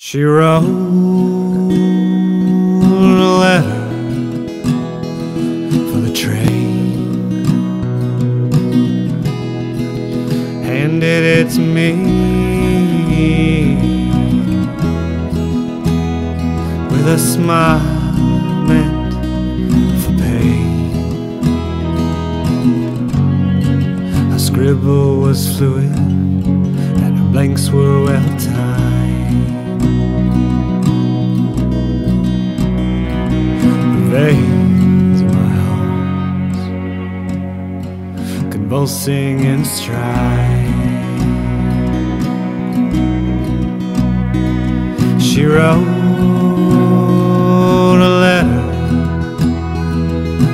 She wrote a letter for the train, handed it to me with a smile meant for pain. Her scribble was fluid, and her blanks were well timed. Veins of my arms convulsing in stride. She wrote a letter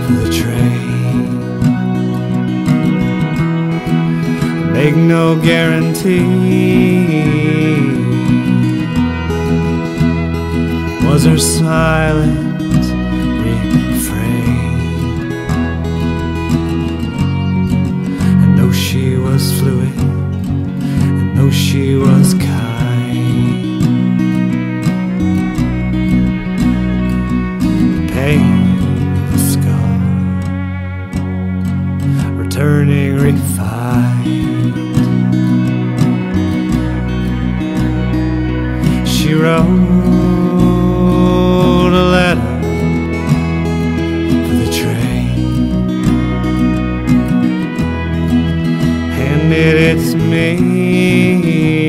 for the train. Make no guarantee. Was her silent she was kind, the pain a scar, returning refined. She wrote it's me.